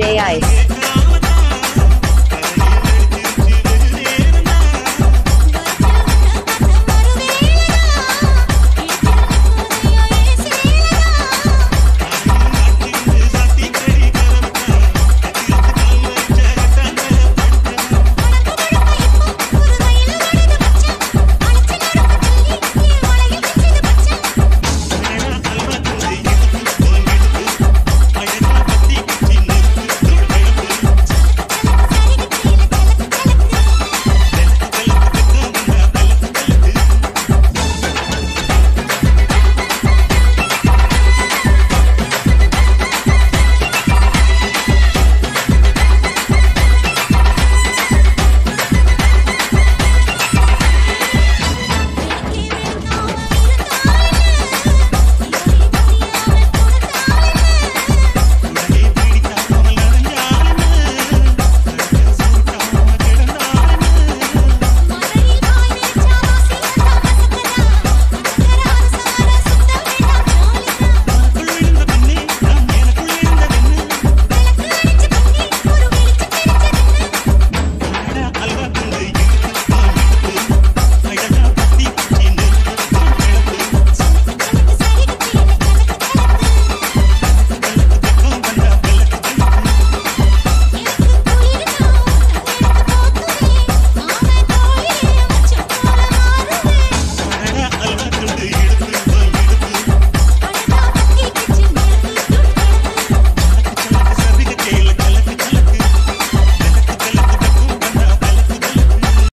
DJ Ice.